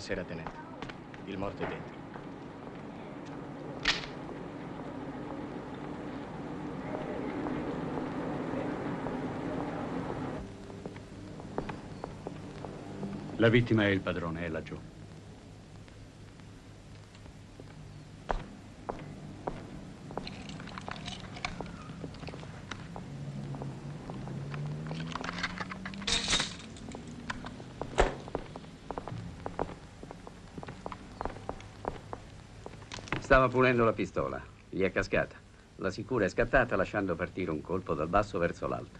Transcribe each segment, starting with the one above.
Buonasera, tenente. Il morto è dentro. La vittima è il padrone, è laggiù. Stava pulendo la pistola. Gli è cascata. La sicura è scattata lasciando partire un colpo dal basso verso l'alto.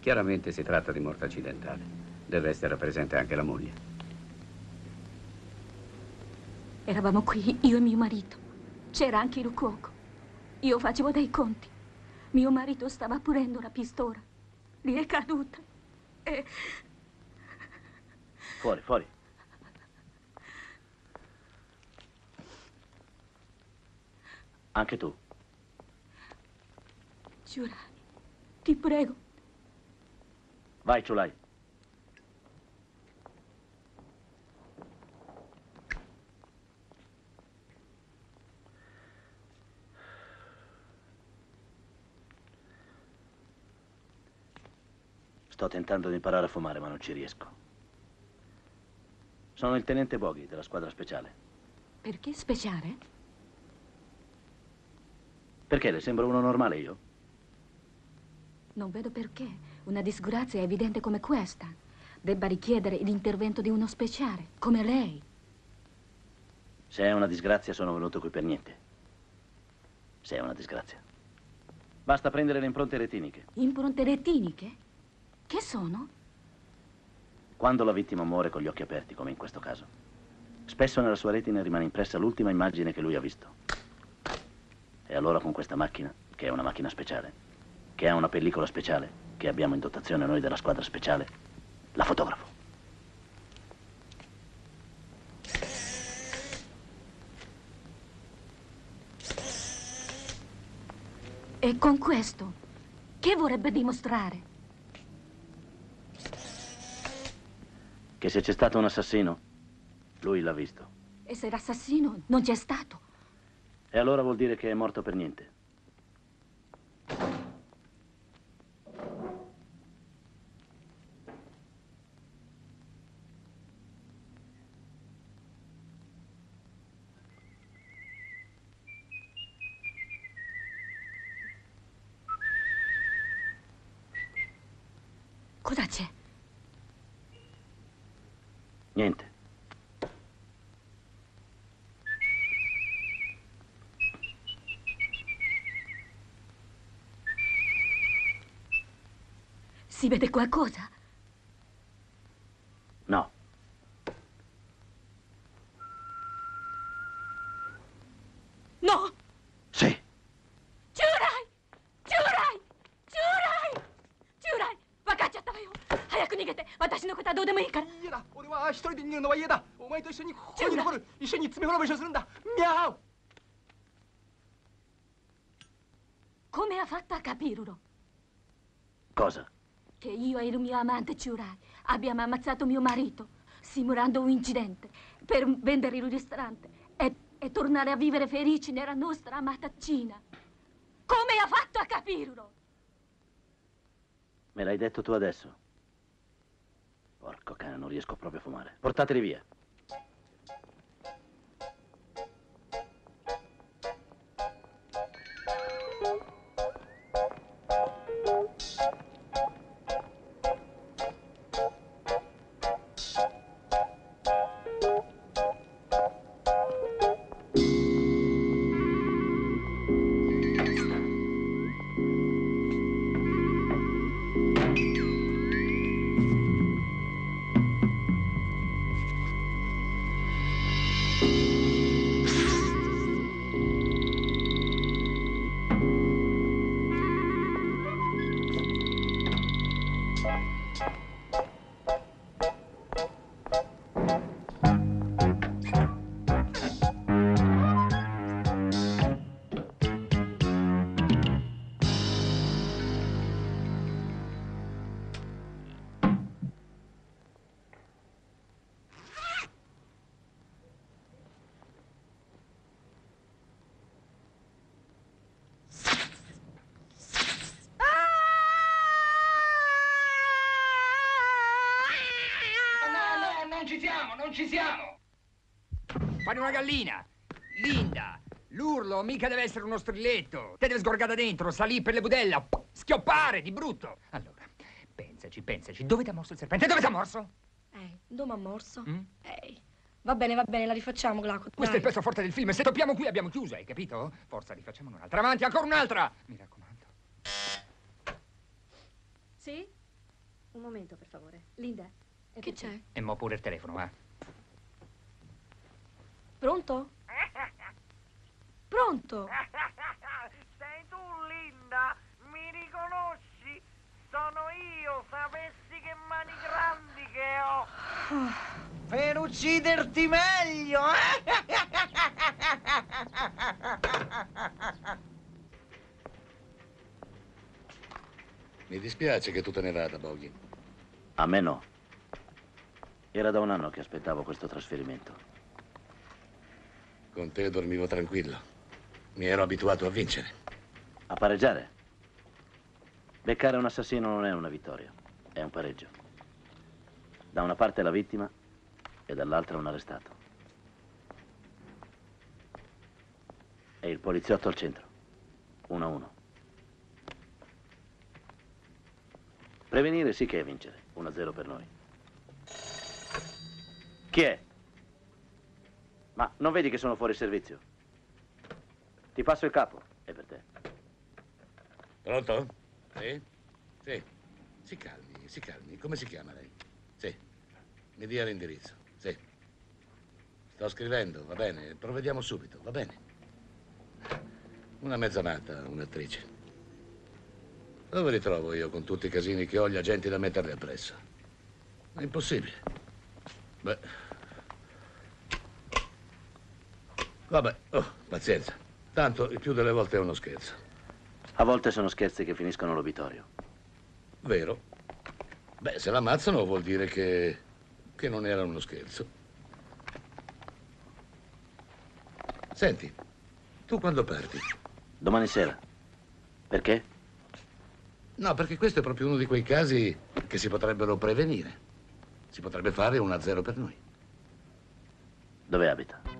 Chiaramente si tratta di morte accidentale. Del resto era presente anche la moglie. Eravamo qui, io e mio marito. C'era anche il cuoco. Io facevo dei conti. Mio marito stava pulendo la pistola. Gli è caduta. E Fuori, fuori. Anche tu. giurai. Ti prego. Vai, Ciulai. Sto tentando di imparare a fumare, ma non ci riesco. Sono il tenente Boghi della squadra speciale. Perché speciale? Perché le sembro uno normale io? Non vedo perché una disgrazia evidente come questa debba richiedere l'intervento di uno speciale, come lei. Se è una disgrazia sono venuto qui per niente. Se è una disgrazia. Basta prendere le impronte retiniche. Impronte retiniche? Che sono? Quando la vittima muore con gli occhi aperti, come in questo caso, spesso nella sua retina rimane impressa l'ultima immagine che lui ha visto. E allora con questa macchina, che è una macchina speciale, che ha una pellicola speciale, che abbiamo in dotazione noi della squadra speciale, la fotografo. E con questo, che vorrebbe dimostrare? Che se c'è stato un assassino, lui l'ha visto. E se l'assassino non c'è stato? E allora vuol dire che è morto per niente. Si vede qualcosa? No. No! Sì. Jurai! Jurai! Jurai! Jurai! 分かっちゃったわよ早く逃げて私のことはどうでもいいからいいだ俺は一人で逃げるのは嫌だお前と一緒にここに残る一緒に罪滅ぼしをするんだミャオ Come ha fatto a capirlo? Io e il mio amante Ciurai abbiamo ammazzato mio marito simulando un incidente per vendere il ristorante e, e tornare a vivere felici nella nostra amata Cina. Come ha fatto a capirlo? Me l'hai detto tu adesso? Porco cane, non riesco proprio a fumare. Portateli via. Gallina! Linda! L'urlo mica deve essere uno strilletto! Te deve sgorgare da dentro, salì per le budella, schioppare di brutto! Allora, pensaci, pensaci, dove ti ha morso il serpente? Dove ti ha morso? Ehi, dove ha morso? Mm? Ehi. Va bene, va bene, la rifacciamo, Glauco. Questo è il dai. pezzo forte del film, se toppiamo qui abbiamo chiuso, hai capito? Forza, rifacciamo un'altra, avanti, ancora un'altra! Mi raccomando. Sì? Un momento, per favore. Linda. Che c'è? E mo pure il telefono, va. Pronto? Pronto? Sei tu, Linda? Mi riconosci? Sono io, sapessi che mani grandi che ho. Per ucciderti meglio, Mi dispiace che tu te ne vada, Boggy. A me no. Era da un anno che aspettavo questo trasferimento. Con te dormivo tranquillo. Mi ero abituato a vincere. A pareggiare? Beccare un assassino non è una vittoria, è un pareggio. Da una parte la vittima e dall'altra un arrestato. E il poliziotto al centro. Uno a uno. Prevenire sì che è vincere. 1-0 per noi. Chi è? Ma non vedi che sono fuori servizio? Ti passo il capo. È per te. Pronto? Sì? Sì. Si calmi, si calmi. Come si chiama lei? Sì. Mi dia l'indirizzo. Sì. Sto scrivendo, va bene. Provvediamo subito, va bene. Una mezza matta, un'attrice. Dove li trovo io con tutti i casini che ho gli agenti da metterli appresso? È impossibile. Beh. Vabbè, oh, pazienza. Tanto il più delle volte è uno scherzo. A volte sono scherzi che finiscono all'obitorio. Vero? Beh, se l'ammazzano vuol dire che, che non era uno scherzo. Senti, tu quando parti? Domani sera. Perché? No, perché questo è proprio uno di quei casi che si potrebbero prevenire. Si potrebbe fare un a zero per noi. Dove abita?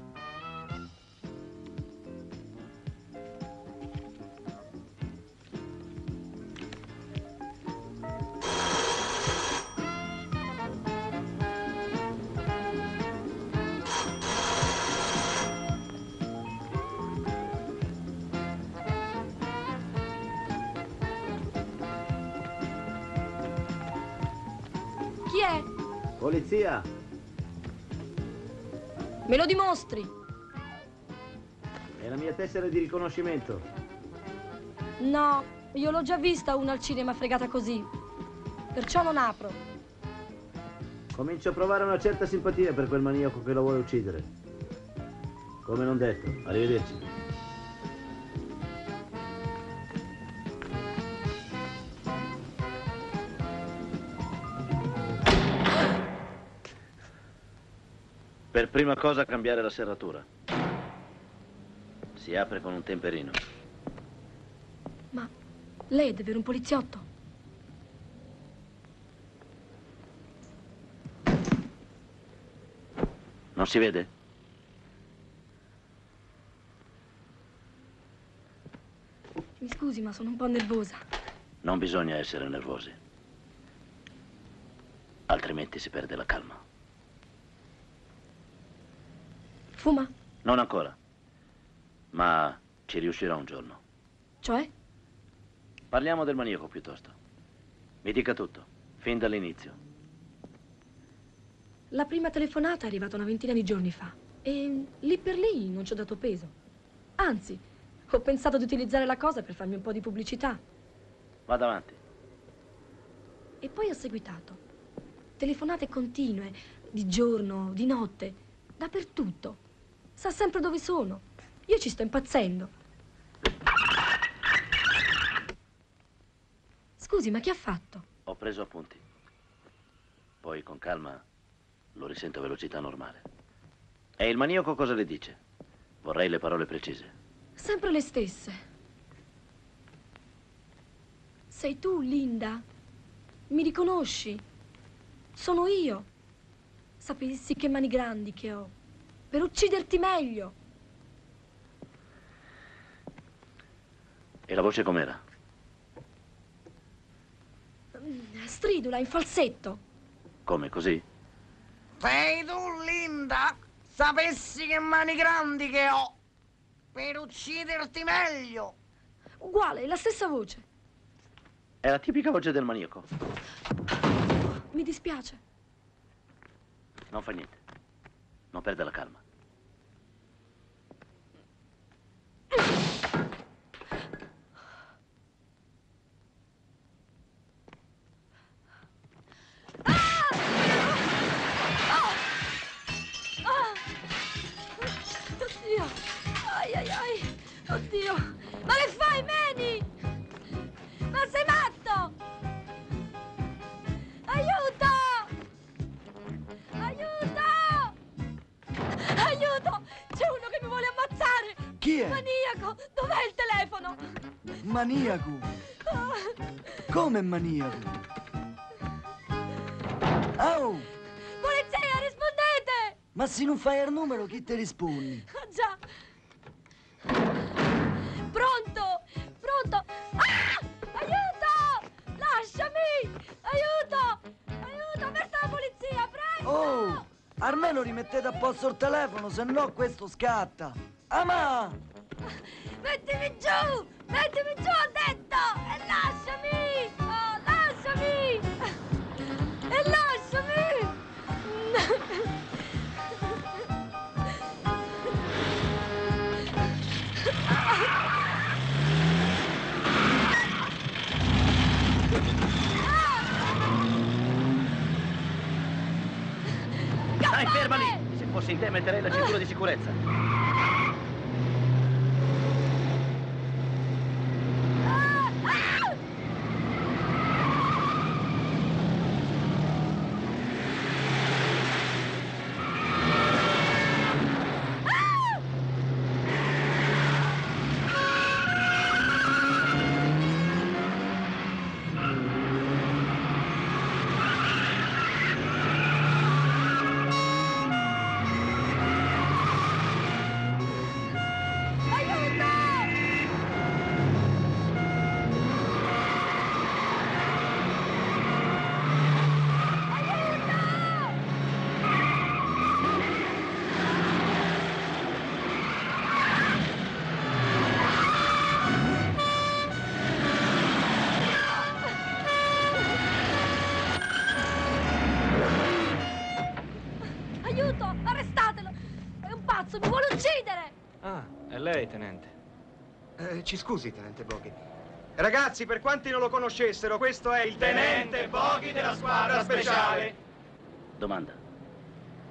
Polizia! Me lo dimostri. È la mia tessera di riconoscimento. No, io l'ho già vista una al cinema fregata così. Perciò non apro. Comincio a provare una certa simpatia per quel maniaco che lo vuole uccidere. Come non detto, arrivederci. Prima cosa cambiare la serratura. Si apre con un temperino. Ma lei è davvero un poliziotto? Non si vede? Mi scusi, ma sono un po' nervosa. Non bisogna essere nervosi. Altrimenti si perde la calma. Fuma? Non ancora. Ma ci riuscirò un giorno. Cioè? Parliamo del maniaco piuttosto. Mi dica tutto, fin dall'inizio. La prima telefonata è arrivata una ventina di giorni fa. E lì per lì non ci ho dato peso. Anzi, ho pensato di utilizzare la cosa per farmi un po' di pubblicità. Vada avanti. E poi ho seguitato. Telefonate continue, di giorno, di notte, dappertutto. Sa sempre dove sono. Io ci sto impazzendo. Scusi, ma che ha fatto? Ho preso appunti. Poi con calma lo risento a velocità normale. E il maniaco cosa le dice? Vorrei le parole precise. Sempre le stesse. Sei tu, Linda? Mi riconosci? Sono io. Sapessi che mani grandi che ho. Per ucciderti meglio. E la voce com'era? Stridula, in falsetto. Come, così? Sei tu, Linda? Sapessi che mani grandi che ho per ucciderti meglio. Uguale, la stessa voce. È la tipica voce del maniaco. Mi dispiace. Non fa niente. Non perde la calma. Ah! Oddio! Ai ai ai! Oddio! Ma che fai, Manny? Maniaco. Come maniaco? Oh, polizia, rispondete! ma se non fai il numero chi ti rispondi? Ah, già! Pronto! Pronto! Ah! Aiuto! Lasciami! Aiuto! Aiuto! Avverta la polizia, prego! Oh, almeno rimettete a posto il telefono, se no questo scatta. Ama! Mettimi giù! Mettimi giù, ho detto! E lasciami! Oh, lasciami! E lasciami! Dai, ferma! Se fossi in te metterei la cintura di sicurezza. Lei, tenente. Eh, ci scusi, tenente Boghi. Ragazzi, per quanti non lo conoscessero, questo è il tenente Boghi della squadra speciale. Domanda.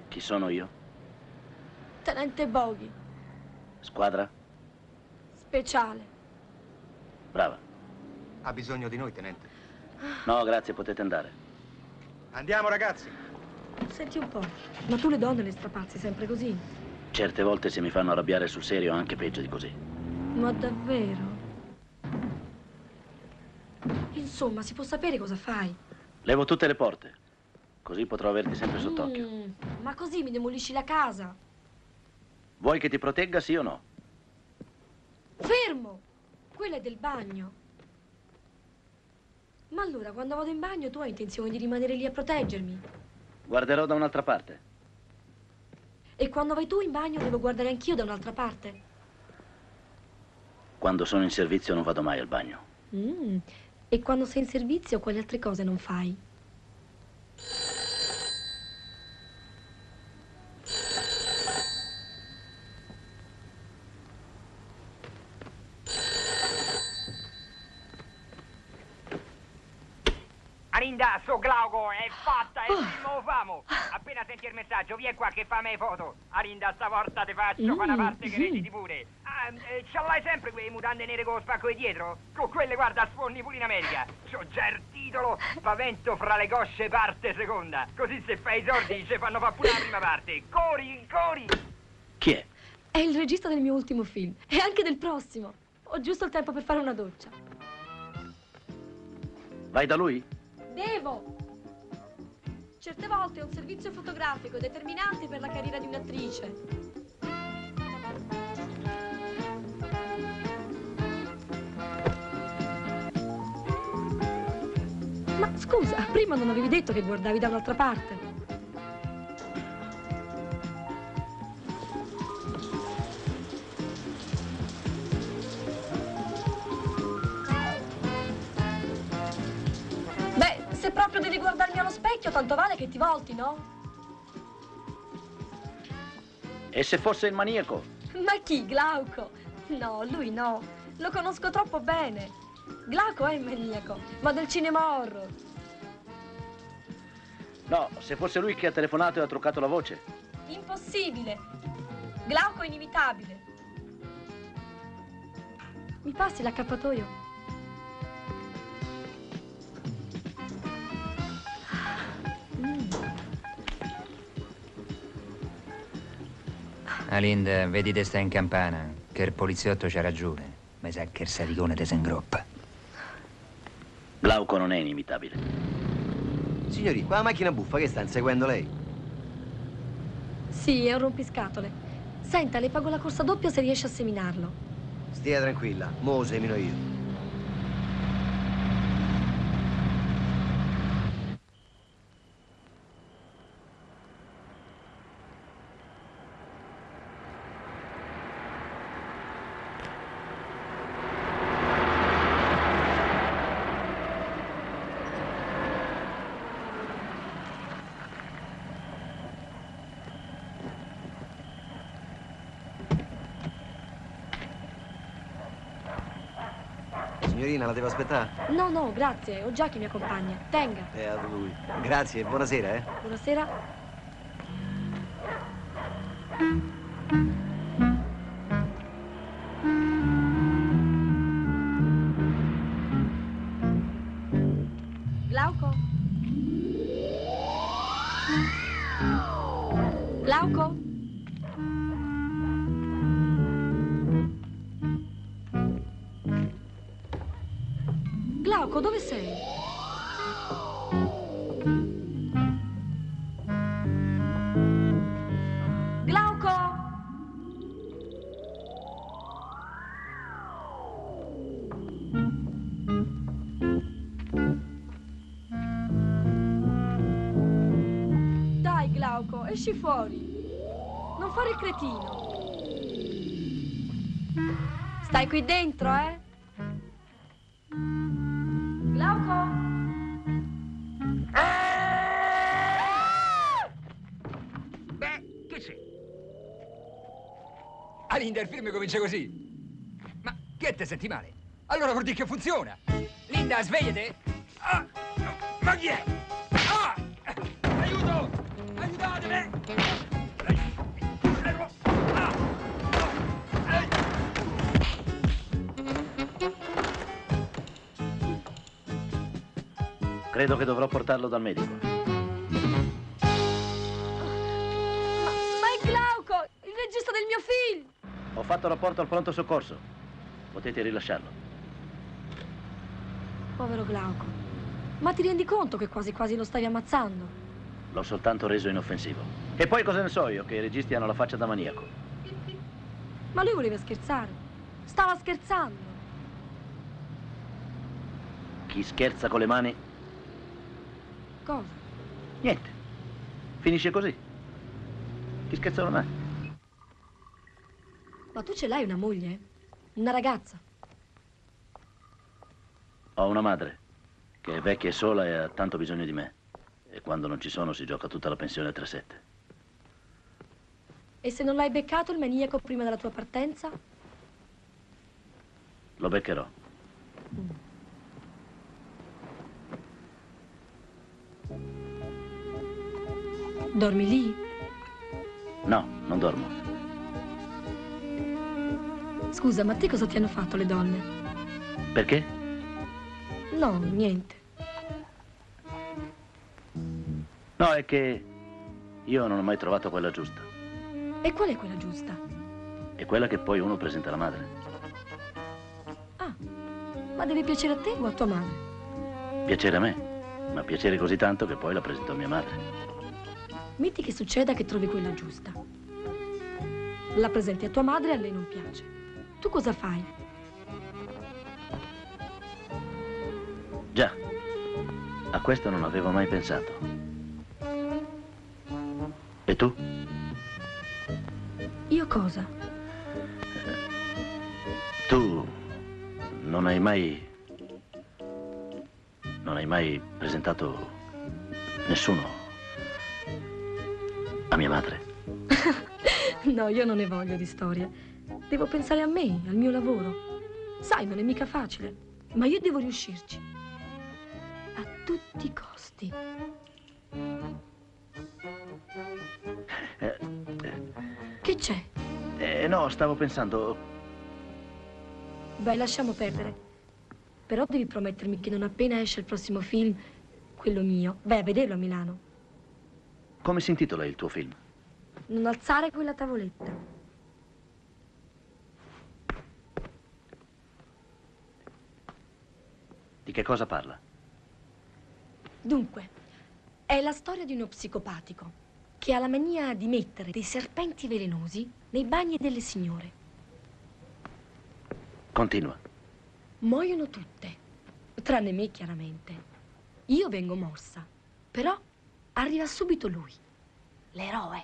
Chi sono io? Tenente Boghi, Squadra? speciale. Brava. Ha bisogno di noi, tenente. No, grazie, potete andare. Andiamo, ragazzi. Senti un po', ma tu le donne le strapazzi sempre così? Certe volte se mi fanno arrabbiare sul serio, anche peggio di così. Ma davvero? Insomma, si può sapere cosa fai? Levo tutte le porte. Così potrò averti sempre sott'occhio. Mm, ma così mi demolisci la casa. Vuoi che ti protegga, sì o no? Fermo! Quello è del bagno. Ma allora, quando vado in bagno, tu hai intenzione di rimanere lì a proteggermi? Guarderò da un'altra parte. E quando vai tu in bagno, devo guardare anch'io da un'altra parte? Quando sono in servizio non vado mai al bagno. Mm. E quando sei in servizio, quali altre cose non fai? Arinda, è fatta, è il film lo famo. Appena senti il messaggio, vieni qua che fa me foto. Arinda, stavolta te faccio, fa una parte che reciti pure. Ah, eh, ce l'hai sempre quelle mutande nere con lo spacco di dietro? Con quelle, guarda, sforni pure in America. C'ho già il titolo, Pavento fra le cosce parte seconda. Così se fai i sordi ci fanno fa pure la prima parte. Cori, cori! Chi è? È il regista del mio ultimo film. E anche del prossimo. Ho giusto il tempo per fare una doccia. Vai da lui? Devo! Certe volte un servizio fotografico è determinante per la carriera di un'attrice. Ma scusa, prima non avevi detto che guardavi da un'altra parte. Ti volti, no? E se fosse il maniaco? Ma chi, Glauco? No, lui no. Lo conosco troppo bene. Glauco è il maniaco, ma del cinema horror. No, se fosse lui che ha telefonato e ha truccato la voce. Impossibile. Glauco è inimitabile. Mi passi l'accappatoio? Alinda, vedi te sta in campana, che il poliziotto c'ha ragione. Mi sa che il salicone te s'ingroppa. Glauco non è inimitabile. Signori, quella macchina buffa che sta inseguendo lei? Sì, è un rompiscatole. Senta, le pago la corsa doppia se riesce a seminarlo. Stia tranquilla, mo semino io. Signorina, la devo aspettare? No, no, grazie, ho già chi mi accompagna. Tenga. Beato lui. Grazie, buonasera, eh. Buonasera. Fuori. Non fare il cretino. Stai qui dentro, eh? Glauco? Beh, che c'è? Alinda, il film comincia così. Ma che te senti male? Allora vuol dire che funziona. Linda, svegliate. Ah, ma chi è? Credo che dovrò portarlo dal medico. Ma è Glauco, il regista del mio film! Ho fatto rapporto al pronto soccorso. Potete rilasciarlo. Povero Glauco. Ma ti rendi conto che quasi quasi lo stavi ammazzando? L'ho soltanto reso inoffensivo. E poi cosa ne so io, che i registi hanno la faccia da maniaco. Ma lui voleva scherzare. Stava scherzando. Chi scherza con le mani, Cosa? niente. Finisce così. Chi scherza non è. Ma tu ce l'hai una moglie? Una ragazza? Ho una madre, che è vecchia e sola e ha tanto bisogno di me. E quando non ci sono si gioca tutta la pensione a 3-7. E se non l'hai beccato il maniaco prima della tua partenza? Lo beccherò. Dormi lì? No, non dormo. Scusa, ma a te cosa ti hanno fatto le donne? Perché? No, niente. No, è che io non ho mai trovato quella giusta. E qual è quella giusta? È quella che poi uno presenta alla madre. Ma deve piacere a te o a tua madre? Piacere a me. Ma piacere così tanto che poi la presento a mia madre. Metti che succeda che trovi quella giusta. La presenti a tua madre e a lei non piace. Tu cosa fai? Già, a questo non avevo mai pensato. Tu? Io cosa? Tu non hai mai... Non hai mai presentato nessuno a mia madre? No, io non ne voglio di storie. Devo pensare a me, al mio lavoro. Sai, non è mica facile, ma io devo riuscirci. A tutti i costi. Eh, no, stavo pensando... Beh, lasciamo perdere. Però devi promettermi che non appena esce il prossimo film, quello mio, vai a vederlo a Milano. Come si intitola il tuo film? Non alzare quella tavoletta. Di che cosa parla? Dunque, è la storia di uno psicopatico che ha la mania di mettere dei serpenti velenosi nei bagni delle signore. Continua. Muoiono tutte, tranne me chiaramente. Io vengo morsa, però arriva subito lui, l'eroe,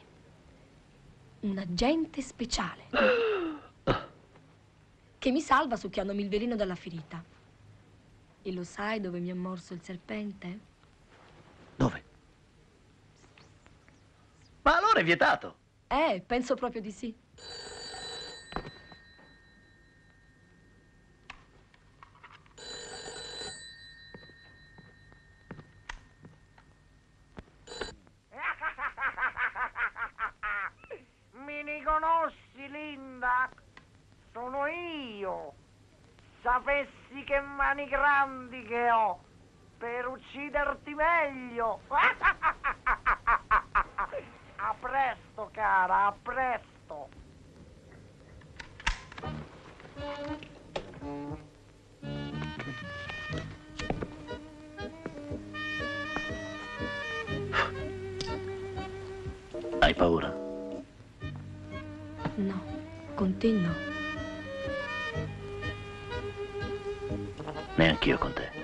un agente speciale, che mi salva succhiandomi il veleno dalla ferita. E lo sai dove mi ha morso il serpente? Dove? Ma allora è vietato. Eh, penso proprio di sì. Mi riconosci, Linda? Sono io. Sapessi che mani grandi che ho per ucciderti meglio. A presto, cara, a presto. Hai paura? No, con te no. Neanch'io con te.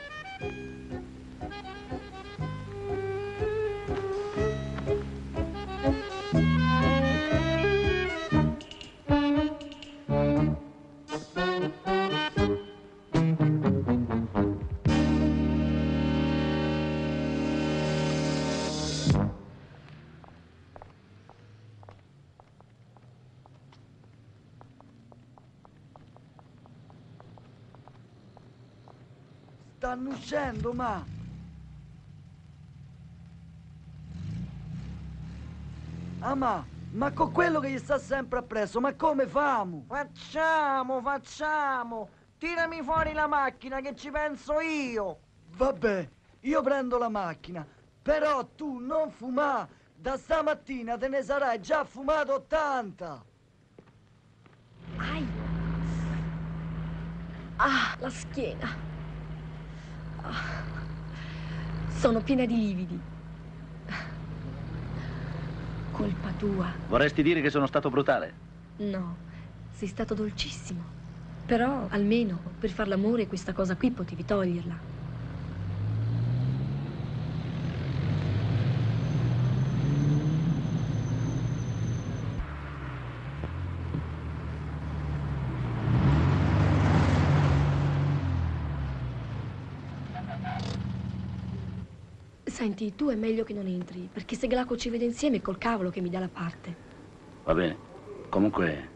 Uscendo, ma... Ah, ma... Ma con quello che gli sta sempre appresso, ma come famo? Facciamo, facciamo. Tirami fuori la macchina che ci penso io. Vabbè, io prendo la macchina, però tu non fumà. Da stamattina te ne sarai già fumato 80. Ai. Ah, la schiena. Sono piena di lividi. Colpa tua. Vorresti dire che sono stato brutale? No, sei stato dolcissimo. Però almeno per far l'amore questa cosa qui potevi toglierla. Senti, tu è meglio che non entri, perché se Glaco ci vede insieme è col cavolo che mi dà la parte. Va bene. Comunque,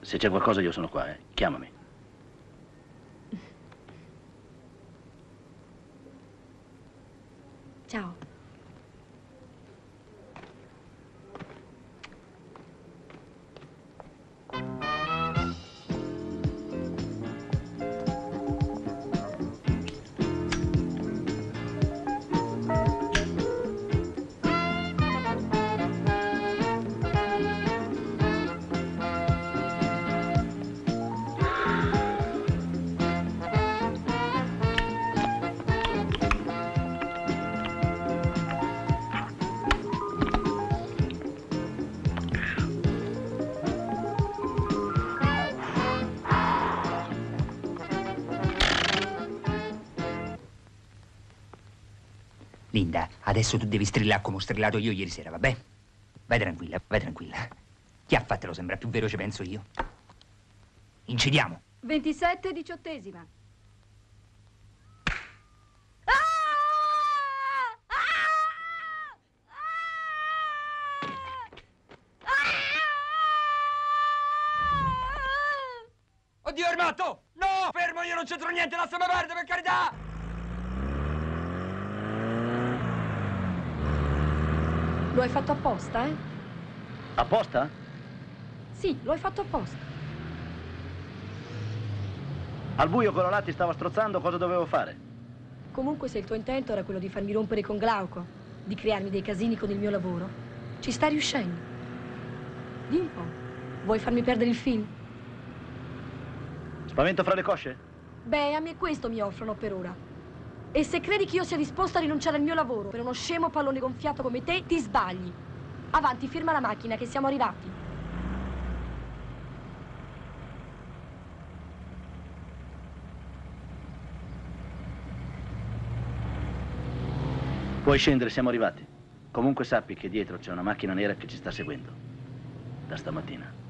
se c'è qualcosa io sono qua, eh. Chiamami. Ciao. Linda, adesso tu devi strillare come ho strillato io ieri sera, vabbè? Vai tranquilla, vai tranquilla. Chi ha fatto lo sembra più veloce, penso io. Incidiamo. 27 diciottesima. Oddio, è matto! No! Fermo, io non c'entro niente, lasciami perdere, per carità! Lo hai fatto apposta, eh? Apposta? Sì, lo hai fatto apposta. Al buio quello là ti stava strozzando, cosa dovevo fare? Comunque se il tuo intento era quello di farmi rompere con Glauco, di crearmi dei casini con il mio lavoro, ci stai riuscendo. Di un po'. Vuoi farmi perdere il film? Spavento fra le cosce? Beh, a me questo mi offrono per ora. E se credi che io sia disposta a rinunciare al mio lavoro per uno scemo pallone gonfiato come te, ti sbagli. Avanti, firma la macchina che siamo arrivati. Puoi scendere, siamo arrivati. Comunque sappi che dietro c'è una macchina nera che ci sta seguendo. Da stamattina.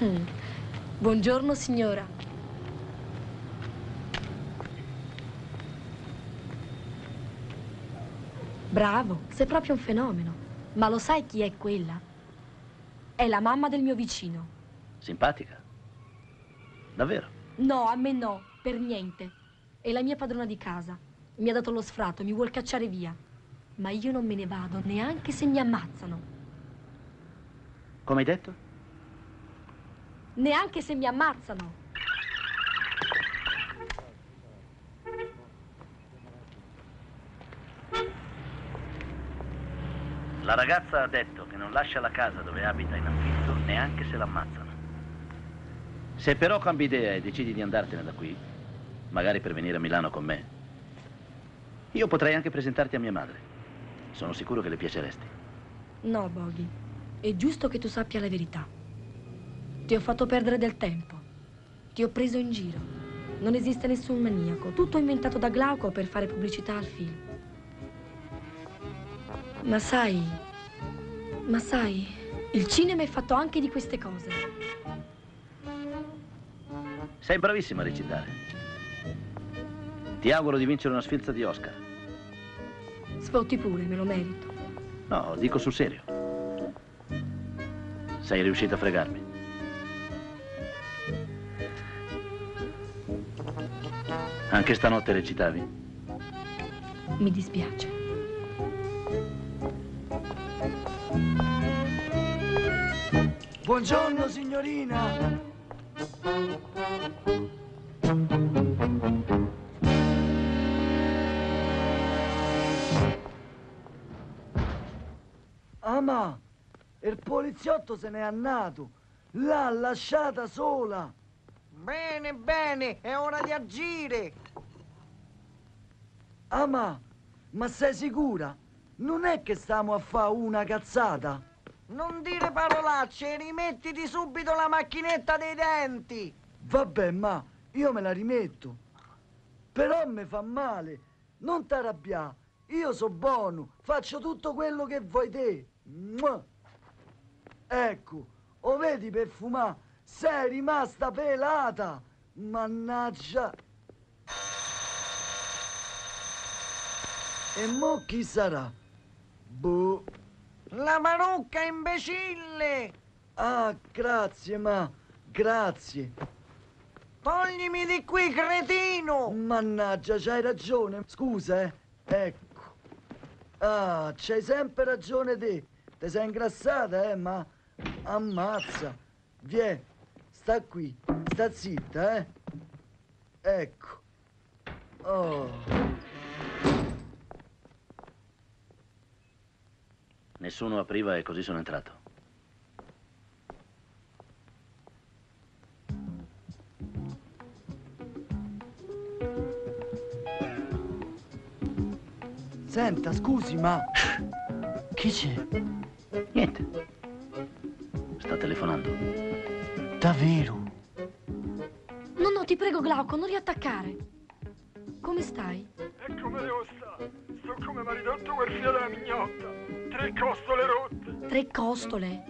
Mm. Buongiorno, signora. Bravo, sei proprio un fenomeno. Ma lo sai chi è quella? È la mamma del mio vicino. Simpatica? Davvero? No, a me no, per niente. È la mia padrona di casa. Mi ha dato lo sfratto, mi vuol cacciare via. Ma io non me ne vado neanche se mi ammazzano. Come hai detto? Neanche se mi ammazzano. La ragazza ha detto che non lascia la casa dove abita in affitto neanche se l'ammazzano. Se però cambi idea e decidi di andartene da qui, magari per venire a Milano con me, io potrei anche presentarti a mia madre. Sono sicuro che le piaceresti. No, Boggy. È giusto che tu sappia la verità. Ti ho fatto perdere del tempo. Ti ho preso in giro. Non esiste nessun maniaco. Tutto inventato da Glauco per fare pubblicità al film. Ma sai... Ma sai... Il cinema è fatto anche di queste cose. Sei bravissima a recitare. Ti auguro di vincere una sfilza di Oscar. Sfotti pure, me lo merito. No, dico sul serio. Sei riuscito a fregarmi. Anche stanotte recitavi? Mi dispiace. Buongiorno signorina. Ah ma, il poliziotto se n'è andato. L'ha lasciata sola. Bene, bene, è ora di agire. Ah ma, ma sei sicura? Non è che stiamo a fare una cazzata? Non dire parolacce, rimettiti subito la macchinetta dei denti. Vabbè, ma io me la rimetto. Però mi fa male. Non t'arrabbiare. Io so buono, faccio tutto quello che vuoi te. Mua. Ecco, o vedi per fumare, sei rimasta pelata. Mannaggia. E mo chi sarà? Boh. La marucca imbecille! Ah, grazie, ma grazie. Toglimi di qui, cretino! Mannaggia, c'hai ragione. Scusa, eh. Ecco. Ah, c'hai sempre ragione te. Ti sei ingrassata, eh, ma ammazza. Vieni, sta qui. Sta zitta, eh. Ecco. Oh. Nessuno apriva e così sono entrato. Senta, scusi, ma... Che c'è? Niente. Sta telefonando. Davvero? No, no, ti prego, Glauco, non riattaccare. Come stai? E come devo stare? Sto come mi ha ridotto quel filo della mignotta. Tre costole rotte. Tre costole.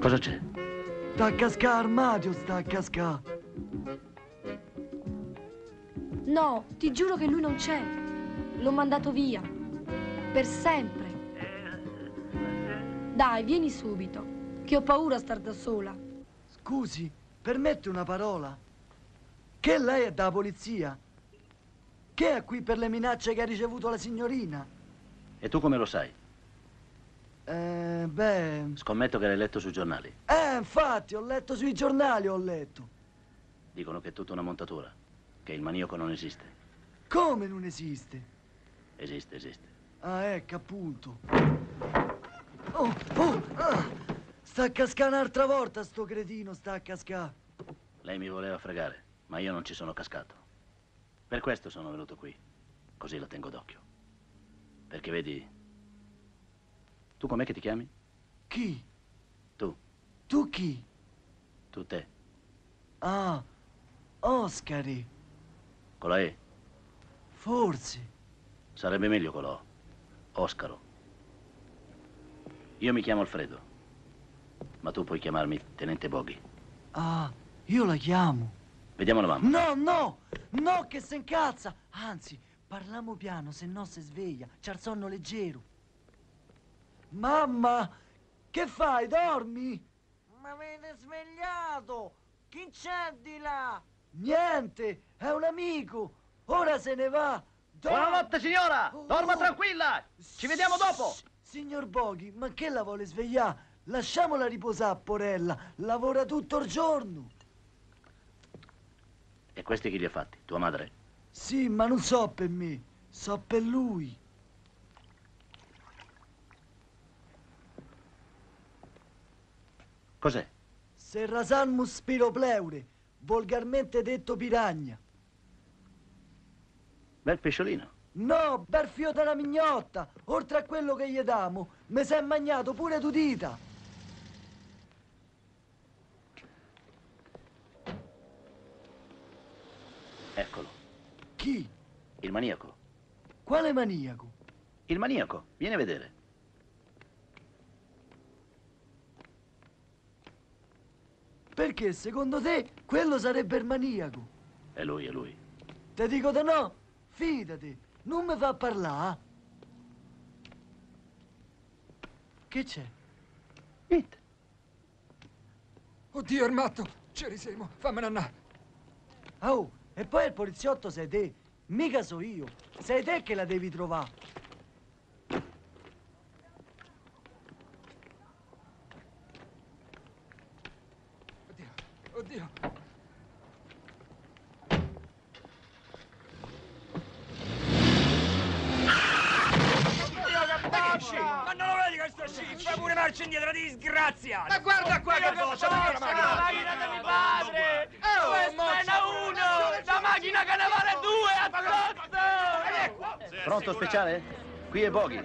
Cosa c'è? Sta a cascare armadio, sta a cascare. No, ti giuro che lui non c'è. L'ho mandato via. Per sempre. Dai, vieni subito, che ho paura a star da sola. Scusi, permette una parola? Che lei è da polizia? Che è qui per le minacce che ha ricevuto la signorina? E tu come lo sai? Eh, beh... Scommetto che l'hai letto sui giornali. Eh, infatti, ho letto sui giornali, ho letto. Dicono che è tutta una montatura, che il maniaco non esiste. Come non esiste? Esiste, esiste. Ah, ecco, appunto. Oh, oh, ah, sta a cascare un'altra volta, sto cretino, sta a cascare. Lei mi voleva fregare, ma io non ci sono cascato. Per questo sono venuto qui. Così la tengo d'occhio. Perché vedi... Tu com'è che ti chiami? Chi? Tu. Tu chi? Tu te. Ah, Oscari. Con la E. Forse. Sarebbe meglio con la O. Oscaro. Io mi chiamo Alfredo. Ma tu puoi chiamarmi Tenente Boghi. Ah, io la chiamo. Vediamo la mamma. No, no, no, che se incazza. Anzi, parliamo piano, se no si sveglia. C'ha il sonno leggero. Mamma, che fai? Dormi? Ma avete svegliato? Chi c'è di là? Niente, è un amico. Ora se ne va. Dor- Buonanotte, signora! Dorma Oh. tranquilla! Ci vediamo dopo! Signor Boghi, ma che la vuole svegliare? Lasciamola riposare, porella. Lavora tutto il giorno. E questi chi li ha fatti? Tua madre? Sì, ma non so per me, so per lui. Cos'è? Serrasalmus spiropleure, volgarmente detto piragna. Bel pesciolino. No, bel fio della mignotta, oltre a quello che gli damo, mi si è magnato pure tu dita. Eccolo. Chi? Il maniaco. Quale maniaco? Il maniaco. Vieni a vedere. Perché secondo te quello sarebbe il maniaco? È lui, è lui. Te dico di no, fidati, non mi fa parlare. Che c'è? Niente. Oddio, armato! Ci risiamo, fammene andare. Oh, e poi il poliziotto sei te, mica so io. Sei te che la devi trovare. Oddio. Ma non lo vedi questo sci? Fai pure marcia indietro, disgrazia! Ma guarda qua che cosa! la La macchina di mio padre! Questa è la uno! La macchina che ne vale due! Pronto speciale? Qui è Boghi.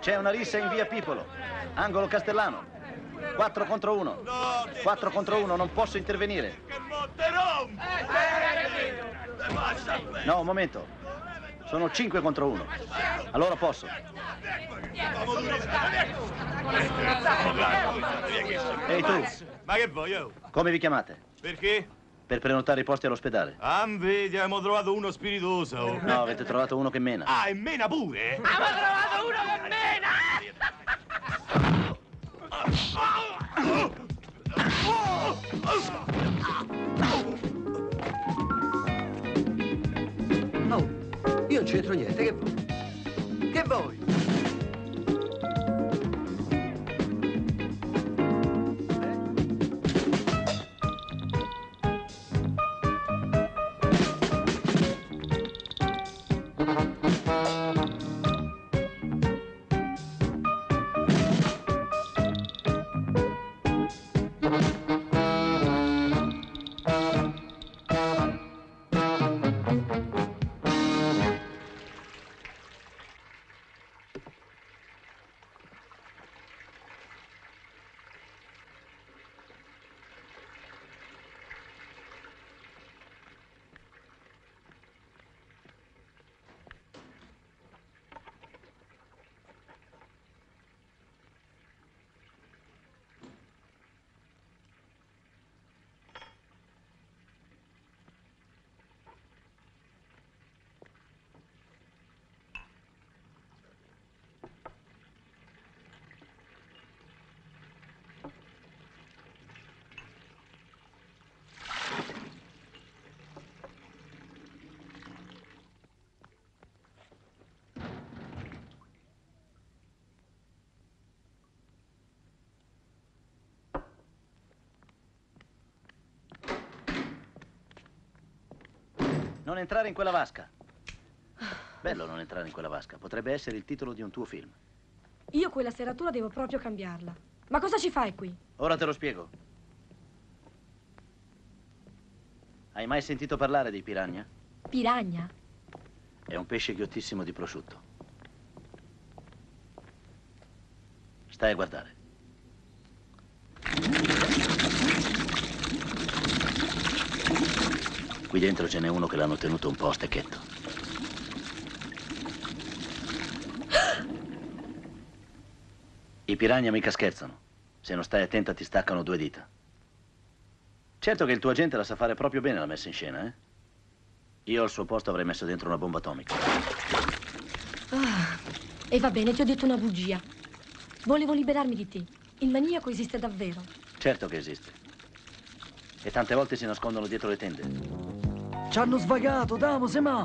C'è una rissa in via Pipolo, angolo Castellano. 4 contro 1. 4 contro 1, non posso intervenire. No, un momento. Sono 5 contro 1. Allora posso. Ehi tu, Ma che vuoi, oh? come vi chiamate? Perché? Per prenotare i posti all'ospedale. Ah, vedi, abbiamo trovato uno spiritoso. No, avete trovato uno che mena. Ah, e mena pure? Abbiamo trovato uno che mena! Oh, io non c'entro niente, che vuoi? Che vuoi? Non entrare in quella vasca. Bello non entrare in quella vasca. Potrebbe essere il titolo di un tuo film. Io quella serratura devo proprio cambiarla. Ma cosa ci fai qui? Ora te lo spiego. Hai mai sentito parlare di piranha? Piragna? È un pesce ghiottissimo di prosciutto. Stai a guardare. Qui dentro ce n'è uno che l'hanno tenuto un po' a stecchetto. I piranha mica scherzano. Se non stai attenta ti staccano due dita. Certo che il tuo agente la sa fare proprio bene la messa in scena, eh? Io al suo posto avrei messo dentro una bomba atomica. Ah, e va bene, ti ho detto una bugia. Volevo liberarmi di te. Il maniaco esiste davvero. Certo che esiste. E tante volte si nascondono dietro le tende. Ci hanno svagato, damo, se ma.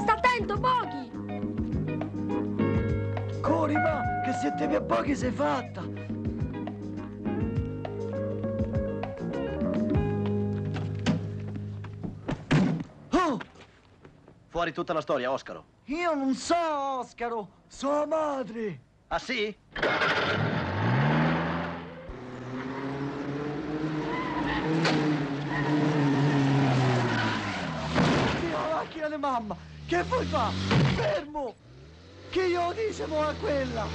Sta attento, Boghi! Corri, ma, che se te a pochi sei fatta. Oh, Fuori tutta la storia, Oscaro. io non so, Oscaro, so madre. Ah sì? Io di mamma, che vuoi fa? Fermo! Che io dice mo a quella?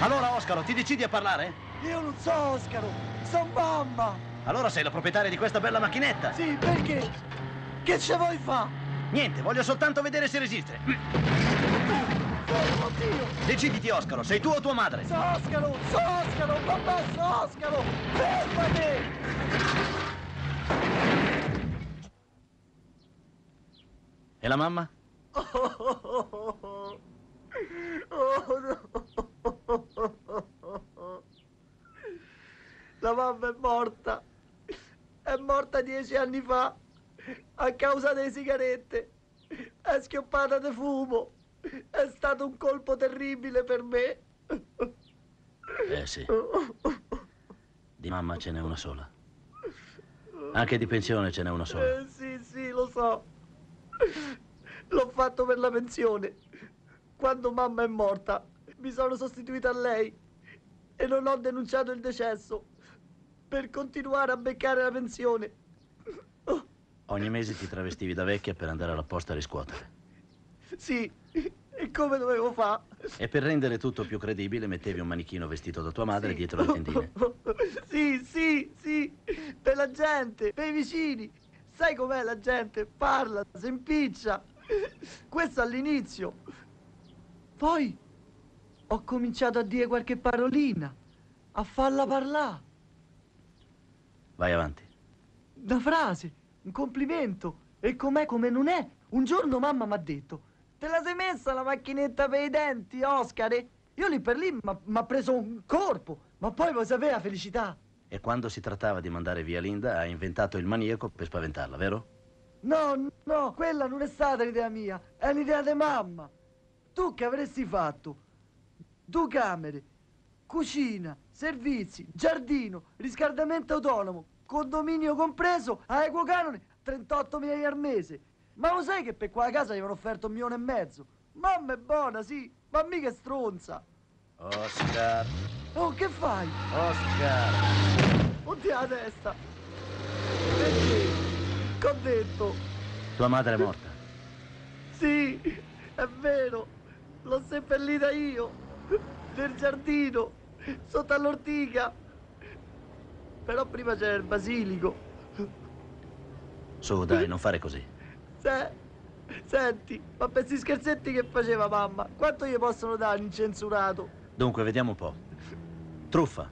Allora, Oscaro, ti decidi a parlare? Io non so, Oscaro, so mamma. Allora sei la proprietaria di questa bella macchinetta? Sì, perché? Che ce vuoi fa? Niente, voglio soltanto vedere se resiste. Fermo, Dio! Deciditi, Oscaro, sei tu o tua madre? So Oscaro, so Oscaro, papà, so Oscaro! Fermati! E la mamma? Oh, oh, oh, oh. No. La mamma è morta. È morta dieci anni fa a causa delle sigarette. È schioppata di fumo. È stato un colpo terribile per me. Eh sì. Di mamma ce n'è una sola. Anche di pensione ce n'è una sola. Eh, sì, sì, lo so. L'ho fatto per la pensione. Quando mamma è morta, mi sono sostituita a lei e non ho denunciato il decesso per continuare a beccare la pensione. Ogni mese ti travestivi da vecchia per andare alla posta a riscuotere. Sì, e come dovevo fare? E per rendere tutto più credibile mettevi un manichino vestito da tua madre dietro le tendine. Sì, sì, sì, per la gente, per i vicini. Sai com'è la gente? Parla, si impiccia. Questo all'inizio. Poi ho cominciato a dire qualche parolina, a farla parlare. Vai avanti. Una frase, un complimento. E com'è come non è. Un giorno mamma mi ha detto, te la sei messa la macchinetta per i denti, Oscar? Io lì per lì mi ha preso un corpo, ma poi vuoi sapere la felicità? E quando si trattava di mandare via Linda, hai inventato il maniaco per spaventarla, vero? No, no, quella non è stata l'idea mia, è l'idea di mamma. Tu che avresti fatto? Due camere, cucina, servizi, giardino, riscaldamento autonomo, condominio compreso, a equo canone, 38 mila al mese. Ma lo sai che per quella casa gli avevano offerto un milione e mezzo? Mamma è buona, sì, ma mica è stronza. Oscar, Oh, che fai? Oscar. Oddio la testa. Perché? Che ho detto? Tua madre è morta. Sì, è vero. L'ho seppellita io. Nel giardino, sotto all'ortica. Però prima c'era il basilico. Su, dai, non fare così. Se- Senti, ma per questi scherzetti che faceva mamma, quanto gli possono dare incensurato? Dunque, vediamo un po'. Truffa.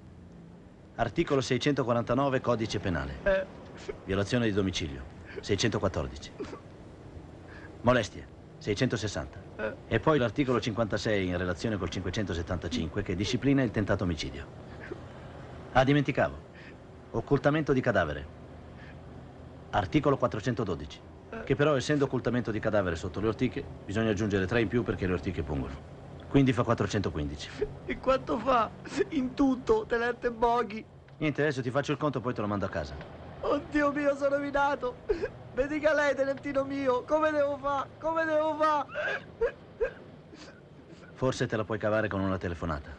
Articolo 649 Codice Penale. Eh, Violazione di domicilio. 614. Molestie. 660. eh, E poi l'articolo 56 in relazione col 575 che disciplina il tentato omicidio. Ah, dimenticavo. Occultamento di cadavere. Articolo 412. Che però, essendo occultamento di cadavere sotto le ortiche, bisogna aggiungere tre in più perché le ortiche pungono. Quindi fa 415. E quanto fa? In tutto, tenente Boghi. Niente, adesso ti faccio il conto, poi te lo mando a casa. Oddio mio, sono minato. Mi dica lei, tenentino mio, come devo fare? Come devo fare? Forse te la puoi cavare con una telefonata.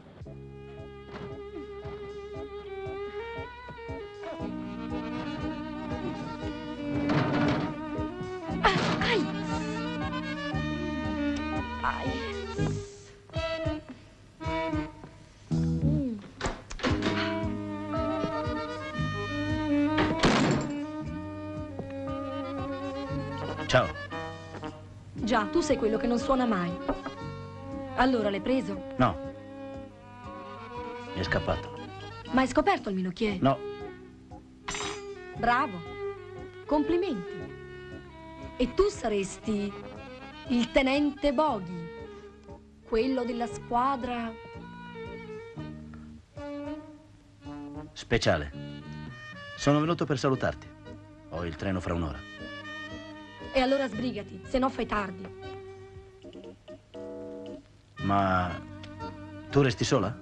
Ai! Ai! Già, tu sei quello che non suona mai. Allora, l'hai preso? No. Mi è scappato. Ma hai scoperto il minocchiere? No. Bravo. Complimenti. E tu saresti il tenente Boghi, quello della squadra. Speciale. Sono venuto per salutarti. Ho il treno fra un'ora. E allora sbrigati, se no fai tardi. Ma tu resti sola?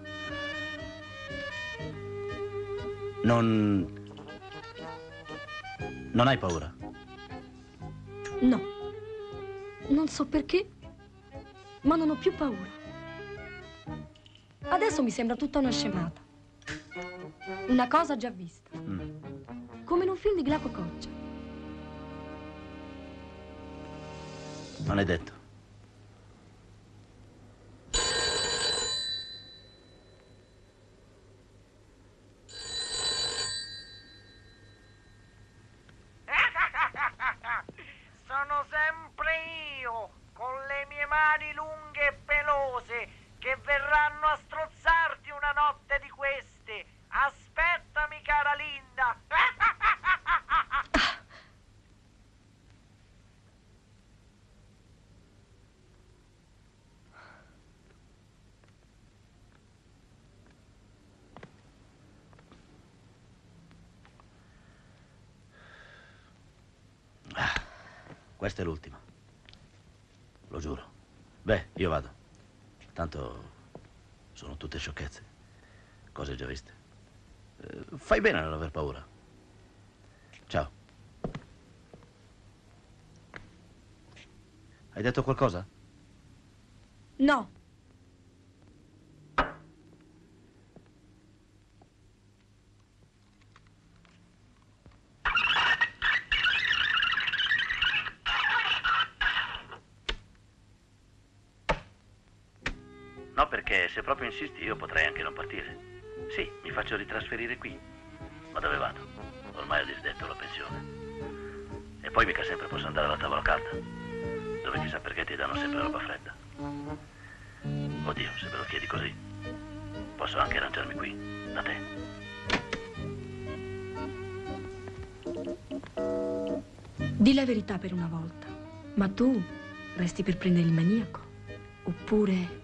Non... Non hai paura? No. Non so perché, ma non ho più paura. Adesso mi sembra tutta una scemata. Una cosa già vista. Come in un film di Glaco Coccia. Maledetto. Sono sempre io, con le mie mani lunghe e pelose, che verranno a strozzarti una notte di queste. Aspettami, cara Linda. Questa è l'ultima. Lo giuro. Beh, io vado. Tanto sono tutte sciocchezze. Cose già viste. Eh, fai bene a non aver paura. Ciao. Hai detto qualcosa? No. No, perché se proprio insisti io potrei anche non partire. Sì, mi faccio ritrasferire qui. Ma dove vado? Ormai ho disdetto la pensione. E poi mica sempre posso andare alla tavola calda, dove chissà perché ti danno sempre roba fredda. Oddio, se me lo chiedi così, posso anche arrangiarmi qui, da te. Di la verità per una volta. Ma tu resti per prendere il maniaco? Oppure...